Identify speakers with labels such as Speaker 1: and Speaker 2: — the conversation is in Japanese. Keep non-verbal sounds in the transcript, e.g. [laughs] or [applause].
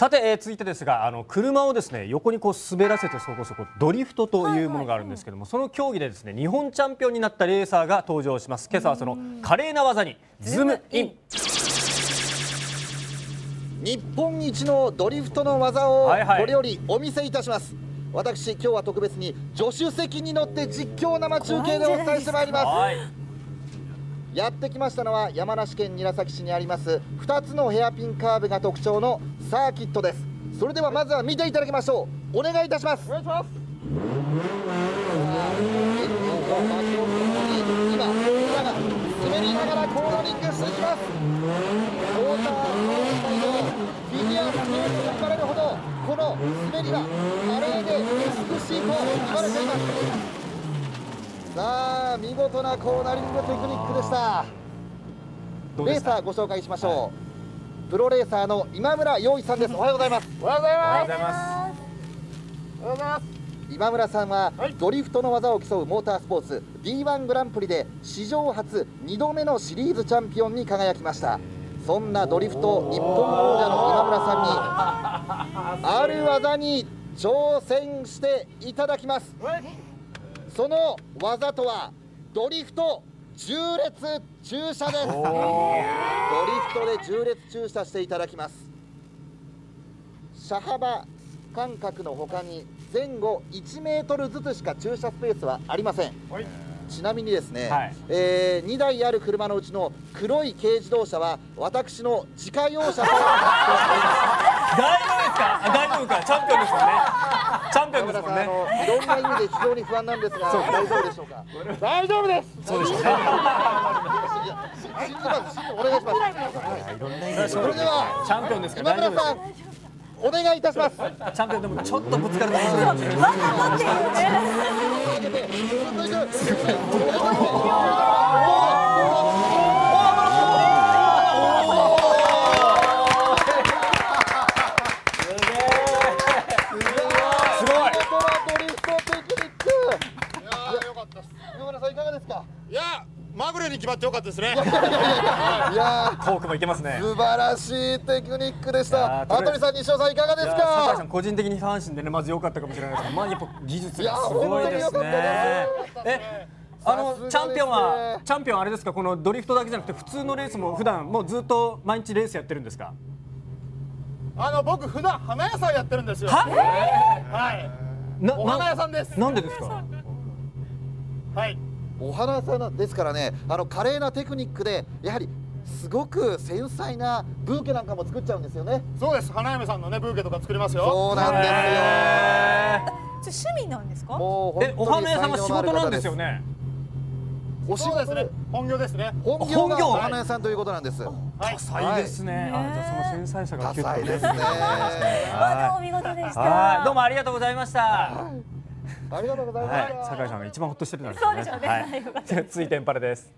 Speaker 1: さて、えー続いてですがあの車をですね横にこう滑らせて走行するドリフトというものがあるんですけども、その競技でですね日本チャンピオンになったレーサーが登場します。今朝はその華麗な技にズームイン。
Speaker 2: 日本一のドリフトの技を
Speaker 1: はいはい。
Speaker 2: これよりお見せいたします、私今日は特別に助手席に乗って実況生中継でお伝えしてまいります。
Speaker 1: はい。
Speaker 2: やってきましたのは山梨県韮崎市にあります2つのヘアピンカーブが特徴のサーキットです。それではまずは見ていただきましょう。お願いいたします。お願いします。今車が滑りながらコーナリングしていきます。モーターフィギュアスケートと言われるほどこの滑りは華麗で美しいと言われています。さあ見事なコーナリングテクニックでした。レーサーご紹介しましょう、プロレーサーの今村洋一さんです。おはようございます。おはようござい
Speaker 1: ます。
Speaker 2: おはようございます。今村さんは、ドリフトの技を競うモータースポーツ D1 グランプリで史上初2度目のシリーズチャンピオンに輝きました。そんなドリフト日本王者の今村さんにある技に挑戦していただきます。その技とはドリフト重列駐車です。ドリフトで重列駐車していただきます。車幅間隔の他に前後1メートルずつしか駐車スペースはありません。ちなみにですね、
Speaker 1: はい。
Speaker 2: え2台ある車のうちの黒い軽自動車は私の自家用車となっております
Speaker 1: 大丈夫ですか？あ大丈夫か。チャンピオンですもんね。チャンピオンですもんね。
Speaker 2: いろんな意味で非常に不安なんですが大丈夫でしょうか？大丈夫です。
Speaker 1: そうです。よね
Speaker 2: 信じます信じお願い。しますそれでは
Speaker 1: チャンピオンですか
Speaker 2: 今
Speaker 1: ら大丈
Speaker 2: 村さんお願い。い。たします
Speaker 1: チャンピオンでもちょっとぶつかると思うんですよすごい。
Speaker 2: ドリフトテクニックいやーよかったです今村さんいかがですか
Speaker 3: いやまぐれに決まってよかったですね。
Speaker 2: いやー [laughs]
Speaker 1: トークもいけますね。
Speaker 2: 素晴らしいテクニックでし
Speaker 1: い
Speaker 2: た羽鳥さん西尾さんいかがですか？
Speaker 1: ん個人的に阪神でねまず良かったかもしれないですけどまあやっぱ技術
Speaker 2: いや
Speaker 1: がすごいです
Speaker 2: 本当に良か
Speaker 1: ね
Speaker 2: ったです。
Speaker 1: えあのチャンピオンはチャンピオンあれですか？このドリフトだけじゃなくて普通のレースも普段もうずっと毎日レースやってるんですか？
Speaker 3: あの僕普段花屋さんやってるんですよ。
Speaker 1: は？
Speaker 3: はい。
Speaker 1: な
Speaker 3: お花屋さんです。
Speaker 1: なんでですか？
Speaker 3: はい
Speaker 2: お花屋さんですからねあの華麗なテクニックでやはりすごく繊細なブーケなんかも作っちゃうんですよね。
Speaker 3: そうです花嫁さんのねブーケとか作りますよ。
Speaker 2: そうなんですよ。
Speaker 4: 趣味なんですか？
Speaker 2: もう
Speaker 1: ーえお花屋さんは仕事なんですよ
Speaker 2: ね？
Speaker 1: ね
Speaker 2: お仕事？
Speaker 3: ですね本業ですね。
Speaker 2: 本業がお花屋さんということなんです。
Speaker 3: はい。
Speaker 1: 多彩ですね、あじゃあその繊細さが
Speaker 2: 多彩ですね
Speaker 4: あ [laughs] お見事でした。
Speaker 1: はい。どうもありがとうございました
Speaker 2: ありがとうございま
Speaker 1: はい
Speaker 2: した
Speaker 1: 酒井さんが一番ほっとしてるんです
Speaker 4: そうでしょうね。
Speaker 1: はい
Speaker 4: よかったです。
Speaker 1: 続いてエンパレです